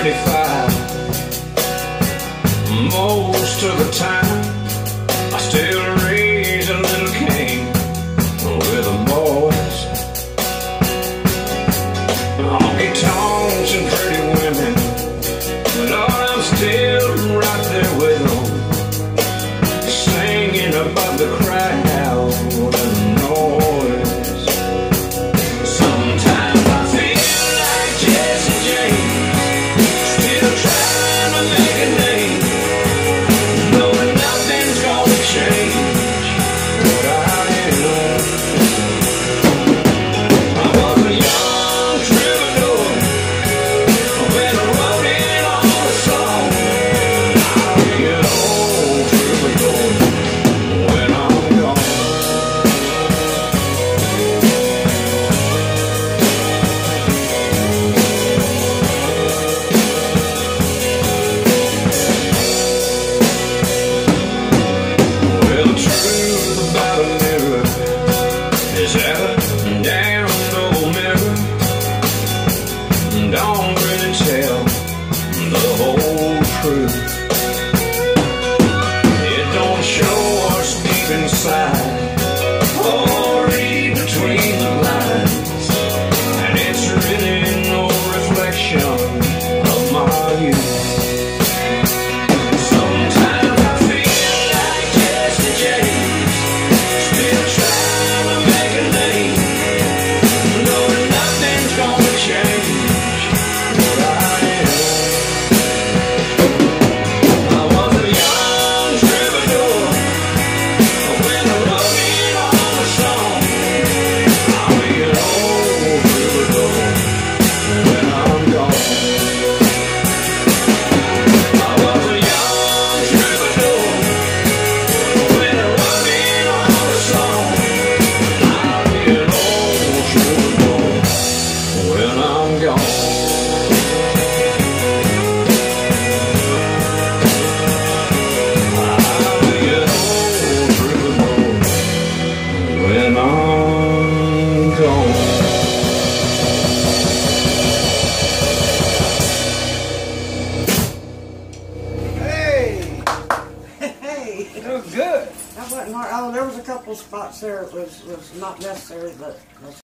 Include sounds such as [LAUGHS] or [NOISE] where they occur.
25 Most of the time I still raise a little Cain With the boys Honky tonks and pretty women But Lord, I'm still right there with them Hey, [LAUGHS] hey, it gone. good. That wasn't hard. Oh, there was a couple spots there. It was was not necessary, but.